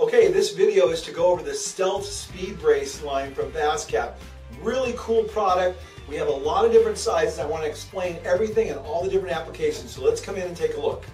Okay, this video is to go over the Stealth Speed Brace line from Fastcap. Really cool product. We have a lot of different sizes. I want to explain everything and all the different applications. So let's come in and take a look.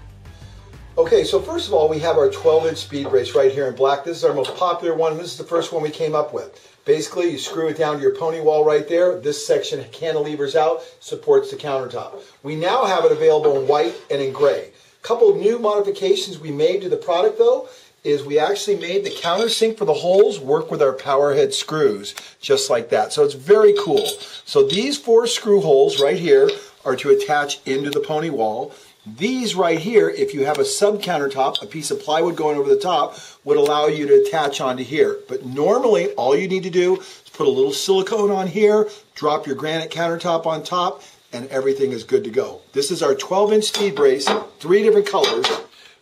Okay, so first of all, we have our 12 inch speed brace right here in black. This is our most popular one. This is the first one we came up with. Basically, you screw it down to your pony wall right there. This section cantilevers out, supports the countertop. We now have it available in white and in gray. A couple new modifications we made to the product though is we actually made the countersink for the holes work with our power head screws, just like that. So it's very cool. So these four screw holes right here are to attach into the pony wall. These right here, if you have a sub countertop, a piece of plywood going over the top, would allow you to attach onto here. But normally, all you need to do is put a little silicone on here, drop your granite countertop on top, and everything is good to go. This is our 12 inch speed brace, three different colors.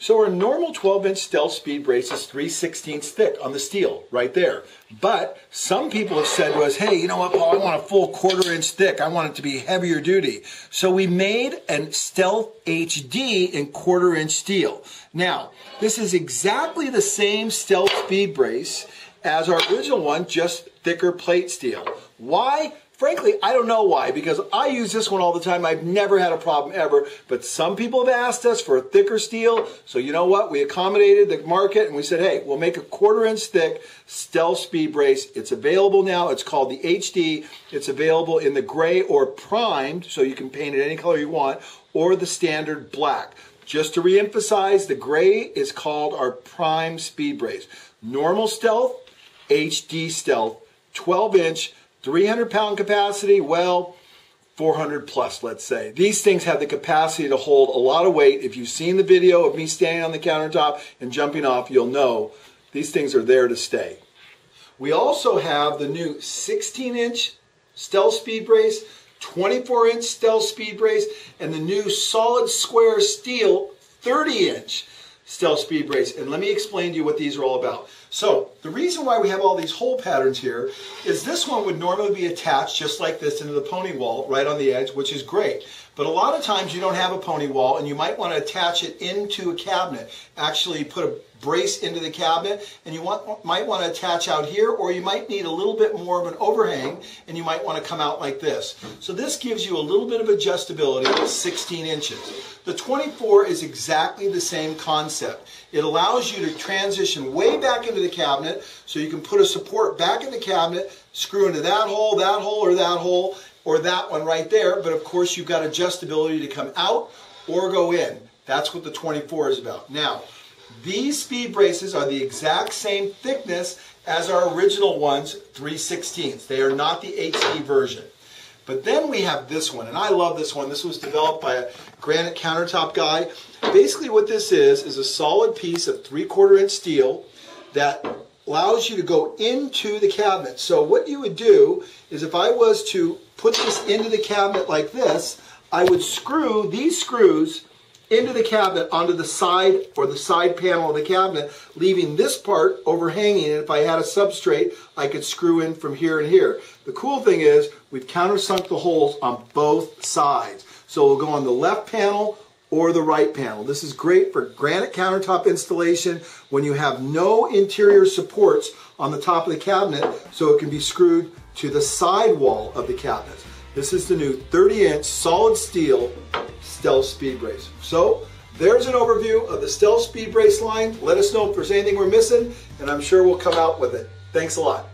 So our normal 12 inch stealth speed brace is 3 16 thick on the steel right there. But some people have said to us, hey, you know what, Paul, I want a full quarter inch thick. I want it to be heavier duty. So we made a stealth HD in quarter inch steel. Now, this is exactly the same stealth speed brace as our original one, just thicker plate steel. Why? Frankly, I don't know why, because I use this one all the time. I've never had a problem ever, but some people have asked us for a thicker steel. So you know what? We accommodated the market and we said, hey, we'll make a quarter inch thick Stealth Speed Brace. It's available now. It's called the HD. It's available in the gray or primed, so you can paint it any color you want, or the standard black. Just to reemphasize, the gray is called our prime speed brace. Normal stealth, HD stealth, 12 inch, 300 pound capacity, well, 400 plus, let's say. These things have the capacity to hold a lot of weight. If you've seen the video of me standing on the countertop and jumping off, you'll know these things are there to stay. We also have the new 16 inch Stealth Speed Brace, 24 inch Stealth Speed Brace, and the new solid square steel 30 inch Stealth Speed Brace. And let me explain to you what these are all about. So the reason why we have all these hole patterns here is this one would normally be attached just like this into the pony wall right on the edge, which is great. But a lot of times you don't have a pony wall and you might want to attach it into a cabinet. Actually put a brace into the cabinet and you want, might want to attach out here or you might need a little bit more of an overhang and you might want to come out like this. So this gives you a little bit of adjustability 16 inches. The 24 is exactly the same concept. It allows you to transition way back into the cabinet so you can put a support back in the cabinet, screw into that hole, that hole, or that hole, or that one right there. But of course you've got adjustability to come out or go in. That's what the 24 is about. Now, these speed braces are the exact same thickness as our original ones, 3 16ths. They are not the HD version. But then we have this one, and I love this one. This was developed by a granite countertop guy. Basically what this is, is a solid piece of 3 quarter inch steel that allows you to go into the cabinet. So what you would do is if I was to put this into the cabinet like this, I would screw these screws into the cabinet onto the side or the side panel of the cabinet, leaving this part overhanging. And if I had a substrate, I could screw in from here and here. The cool thing is we've countersunk the holes on both sides. So we'll go on the left panel or the right panel. This is great for granite countertop installation when you have no interior supports on the top of the cabinet so it can be screwed to the side wall of the cabinet. This is the new 30 inch solid steel Stealth Speed Brace. So there's an overview of the Stealth Speed Brace line. Let us know if there's anything we're missing and I'm sure we'll come out with it. Thanks a lot.